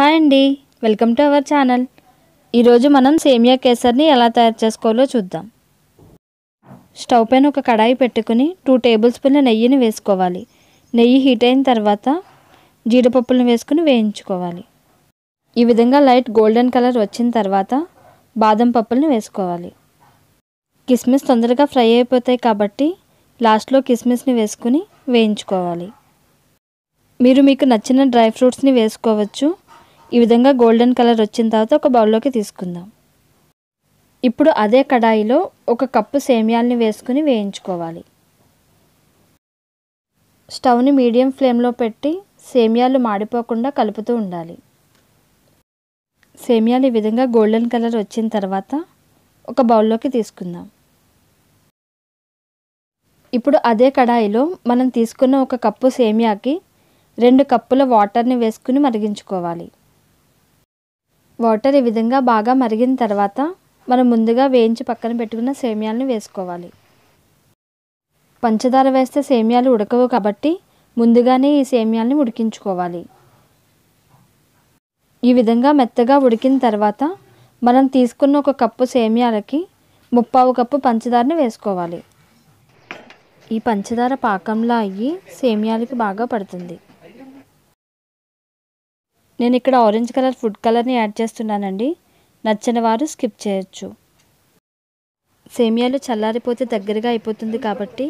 Hi అండి. Welcome to our channel. ఈరోజు మనం సేమియా కేసర్ని ఎలా తయారు చేసుకోవాలో చూద్దాం. స్టవ్ పైన ఒక కడాయి పెట్టుకుని టూ టేబుల్ స్పూన్ల నెయ్యిని వేసుకోవాలి. నెయ్యి హీట్ అయిన తర్వాత జీడిపప్పులను వేసుకుని వేయించుకోవాలి. ఈ విధంగా లైట్ గోల్డెన్ కలర్ వచ్చిన తర్వాత బాదం పప్పులను వేసుకోవాలి. కిస్మిస్ తొందరగా ఫ్రై అయిపోతాయి కాబట్టి లాస్ట్లో కిస్మిస్ని వేసుకుని వేయించుకోవాలి. మీరు మీకు నచ్చిన డ్రై ఫ్రూట్స్ని వేసుకోవచ్చు. ఈ విధంగా గోల్డెన్ కలర్ వచ్చిన తర్వాత ఒక బౌల్లోకి తీసుకుందాం. ఇప్పుడు అదే కడాయిలో ఒక కప్పు సేమియాల్ని వేసుకుని వేయించుకోవాలి. స్టవ్ని మీడియం ఫ్లేమ్లో పెట్టి సేమియాలు మాడిపోకుండా కలుపుతూ ఉండాలి. సేమియాలు ఈ విధంగా గోల్డెన్ కలర్ వచ్చిన తర్వాత ఒక బౌల్లోకి తీసుకుందాం. ఇప్పుడు అదే కడాయిలో మనం తీసుకున్న ఒక కప్పు సేమియాకి రెండు కప్పుల వాటర్ని వేసుకుని మరిగించుకోవాలి. వాటర్ ఈ విధంగా బాగా మరిగిన తర్వాత మనం ముందుగా వేయించి పక్కన పెట్టుకున్న సేమియాలను వేసుకోవాలి. పంచదార వేస్తే సేమియాలు ఉడకవు కాబట్టి ముందుగానే ఈ సేమ్యాలని ఉడికించుకోవాలి. ఈ విధంగా మెత్తగా ఉడికిన తర్వాత మనం తీసుకున్న ఒక కప్పు సేమియాలకి ముప్పావు కప్పు పంచదారని వేసుకోవాలి. ఈ పంచదార పాకంలో అయ్యి సేమియాలకి బాగా పడుతుంది. నేను ఇక్కడ ఆరెంజ్ కలర్ ఫుడ్ కలర్ని యాడ్ చేస్తున్నానండి. నచ్చిన వారు స్కిప్ చేయొచ్చు. సేమియాలు చల్లారిపోతే దగ్గరగా అయిపోతుంది కాబట్టి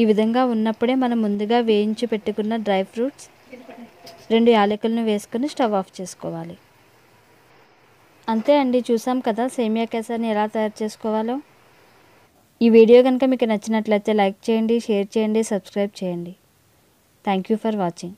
ఈ విధంగా ఉన్నప్పుడే మనం ముందుగా వేయించి పెట్టుకున్న డ్రై ఫ్రూట్స్ రెండు యాలకులను వేసుకొని స్టవ్ ఆఫ్ చేసుకోవాలి. అంతే అండి చూసాం కదా సేమియా కేసర్ని ఎలా తయారు చేసుకోవాలో. ఈ వీడియో కనుక మీకు నచ్చినట్లయితే లైక్ చేయండి షేర్ చేయండి సబ్స్క్రైబ్ చేయండి. Thank you for watching